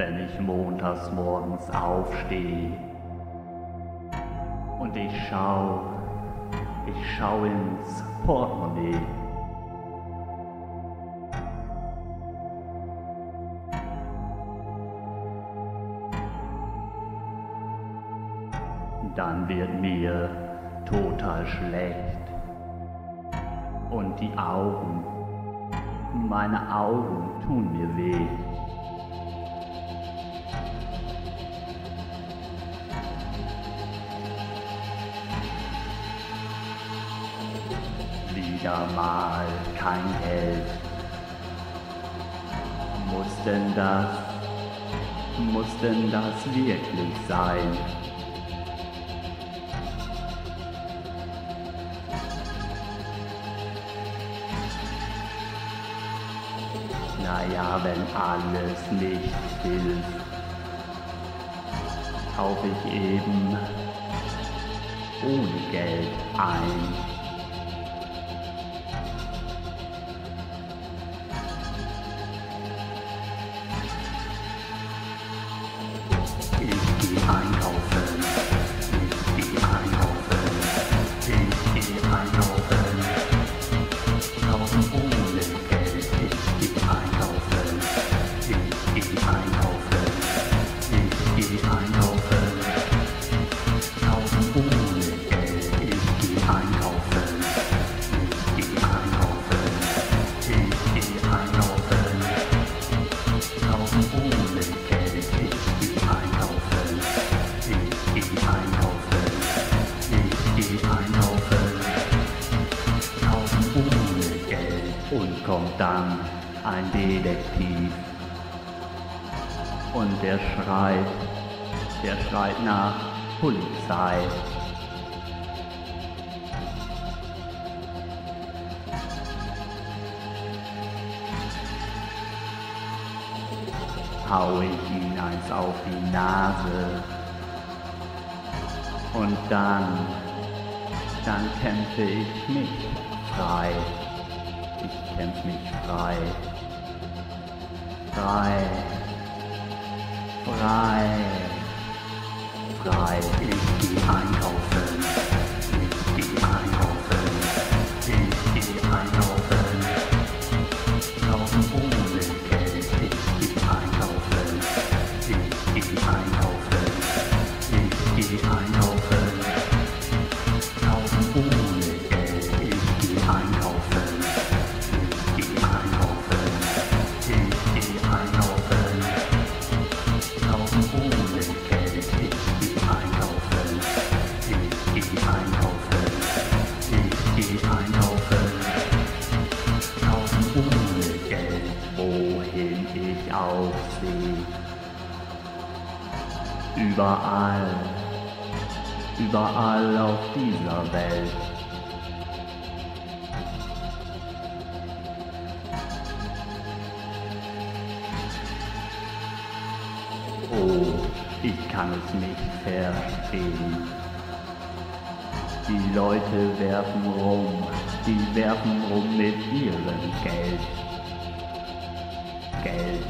wenn ich montags morgens aufstehe und ich schau, ich schau ins Portemonnaie. Dann wird mir total schlecht und die Augen, meine Augen tun mir weh. Wieder mal kein Geld. Muss denn das, muss denn das wirklich sein? Naja, wenn alles nichts hilft, kauf ich eben ohne Geld ein. Und kommt dann ein Detektiv. Und der schreit, der schreit nach Polizei. hau ich ihn eins auf die Nase. Und dann, dann kämpfe ich mich frei. Kämpf mich frei. Frei. Frei. Frei. Ich geh einkaufen. Überall, überall auf dieser Welt. Oh, ich kann es nicht verstehen. Die Leute werfen rum, die werfen rum mit ihrem Geld. Geld.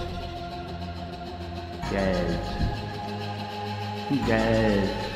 Geld. Geld.